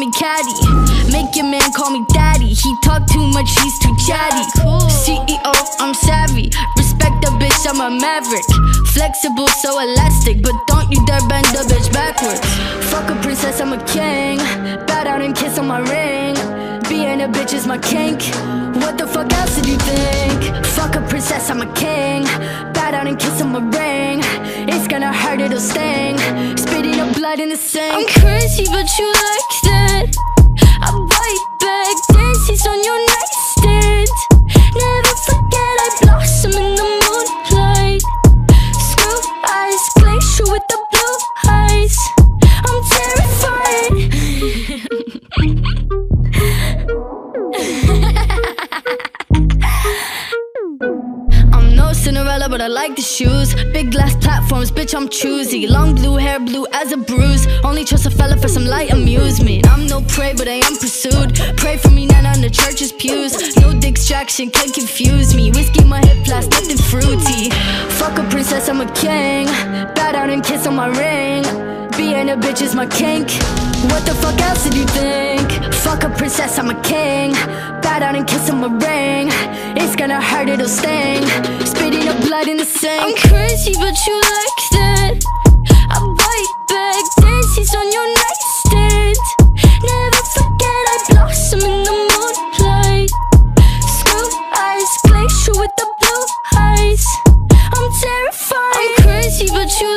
me caddy. Make your man call me daddy. He talk too much, he's too chatty. CEO, I'm savvy. Respect the bitch, I'm a maverick. Flexible, so elastic, but don't you dare bend the bitch backwards. Fuck a princess, I'm a king. Bow down and kiss on my ring. Being a bitch is my kink. What the fuck else did you think? Fuck a princess, I'm a king. Bow down and kiss on my ring. It's gonna hurt, it'll sting. Spitting up blood in the sink. I'm crazy, but you like that. Cinderella, but I like the shoes. Big glass platforms, bitch, I'm choosy. Long blue hair, blue as a bruise. Only trust a fella for some light amusement. I'm no prey, but I am pursued. Pray for me, not on the church's pews. No distraction can confuse me. Whiskey, my hip flask, nothing fruity. Fuck a princess, I'm a king. Bow down and kiss on my ring. Being a bitch is my kink. What the fuck else did you think? Fuck a princess, I'm a king. And kiss on my ring. It's gonna hurt, it'll sting. Spitting up blood in the sink. I'm crazy, but you like that. I bite back, dances on your nightstand. Never forget I blossom in the moonlight. Screw eyes, glacier with the blue eyes. I'm terrified. I'm crazy, but you